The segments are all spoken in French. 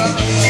sun.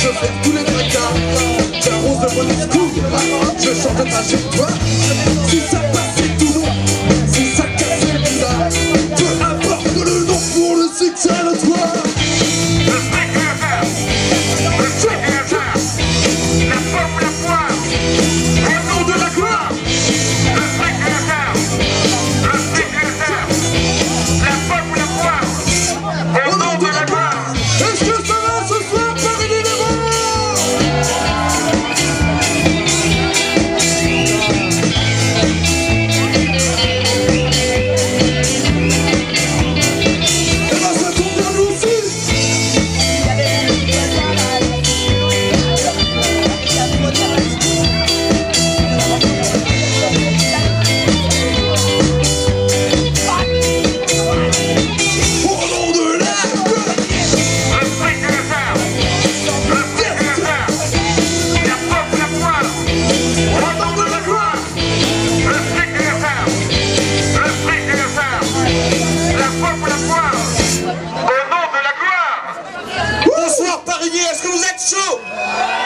Je fais tous les tracas J'arrose de mon escouille Je chante ta chez toi. Si ça passait tout long Si ça cassait le visage Peu importe le nom pour le succès de toi years. Who's that true?